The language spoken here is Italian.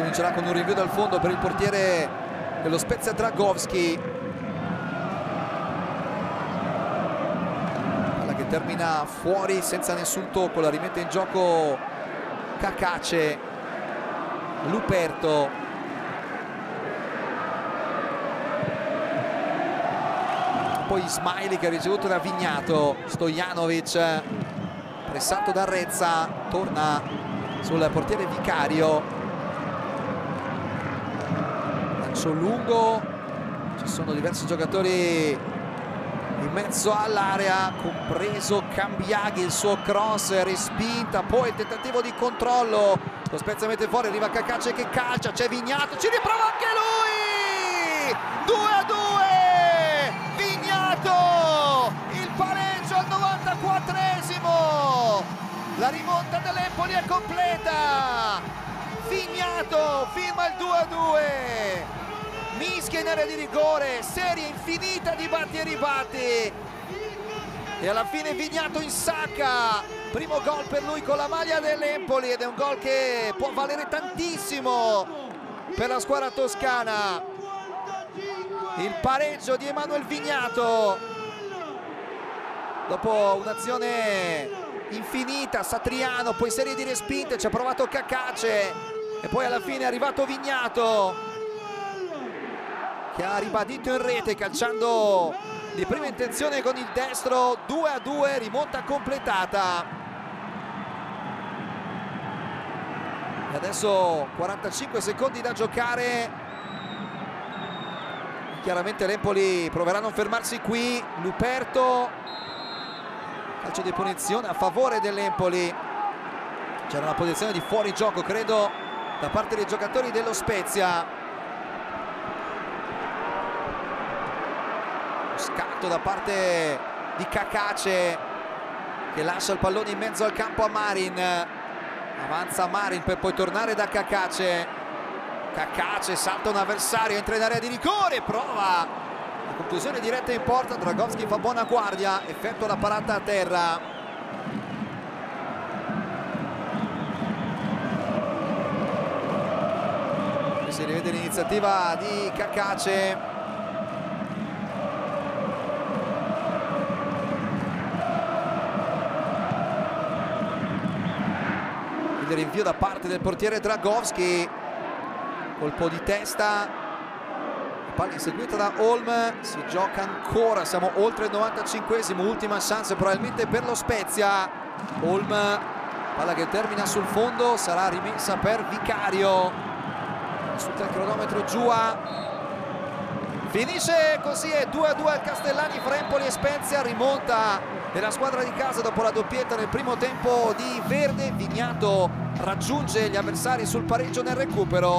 comincerà con un rinvio dal fondo per il portiere dello Spezia Dragowski palla che termina fuori senza nessun tocco la rimette in gioco Cacace. Luperto. Poi Smiley che ha ricevuto da Vignato. Stojanovic pressato da Rezza torna sul portiere Vicario lancio lungo ci sono diversi giocatori in mezzo all'area compreso Cambiaghi il suo cross respinta poi il tentativo di controllo. Lo Spezia mette fuori arriva Cacace che calcia c'è Vignato ci riprova anche lui! 2 a 2 Vignato il pareggio al 94esimo la rimonta dell'Empoli è completa! Vignato firma il 2 a 2 mischia in area di rigore serie infinita di batti e ribatti. E alla fine Vignato insacca primo gol per lui con la maglia dell'Empoli ed è un gol che può valere tantissimo per la squadra toscana. Il pareggio di Emanuel Vignato. Dopo un'azione infinita Satriano poi serie di respinte ci ha provato Cacace e poi alla fine è arrivato Vignato che ha ribadito in rete calciando di prima intenzione con il destro 2 a 2 rimonta completata. E adesso 45 secondi da giocare. Chiaramente l'Empoli proverà a non fermarsi qui. Luperto. Calcio di punizione a favore dell'Empoli. C'era una posizione di fuori gioco credo da parte dei giocatori dello Spezia scatto da parte di Cacace che lascia il pallone in mezzo al campo a Marin. Avanza Marin per poi tornare da Cacace Cacace salta un avversario entra in area di rigore prova la conclusione diretta in porta Dragowski fa buona guardia effettua la parata a terra. Si rivede l'iniziativa di Cacace il rinvio da parte del portiere Dragowski. Colpo di testa. Palla inseguita da Holm. Si gioca ancora. Siamo oltre il 95esimo ultima chance probabilmente per lo Spezia. Holm palla che termina sul fondo sarà rimessa per Vicario. Il cronometro Giua finisce così è 2 a 2 al Castellani fra Empoli e Spezia rimonta della squadra di casa dopo la doppietta nel primo tempo di Verde. Vignato raggiunge gli avversari sul pareggio nel recupero